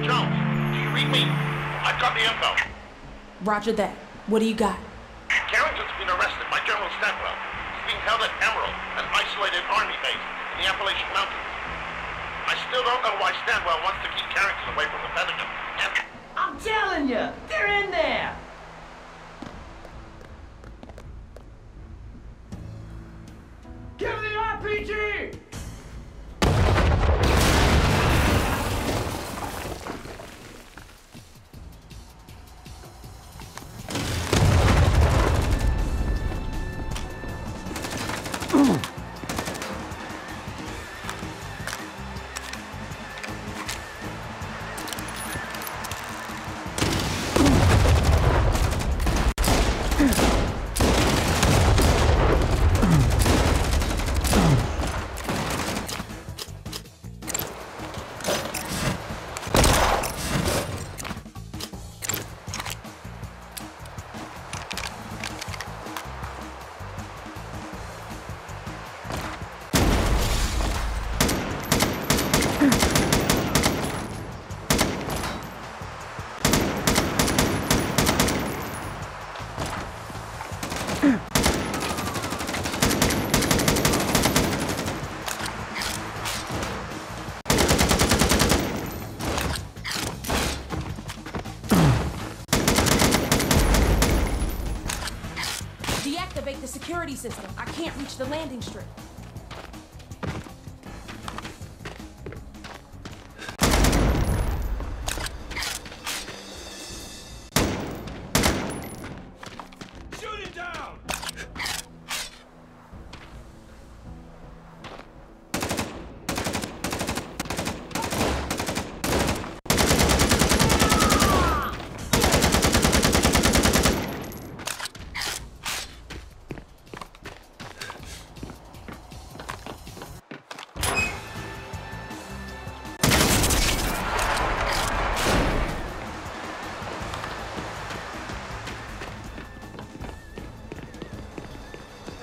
Jones, do you read me? I've got the info. Roger that. What do you got? Carrington's been arrested by General Standwell. He's being held at Emerald, an isolated army base in the Appalachian Mountains. I still don't know why Standwell wants to keep Carrington away from the Pentagon. And I'm telling you, they're in there. Give me Deactivate the security system. I can't reach the landing strip.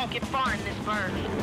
won't get far in this bird.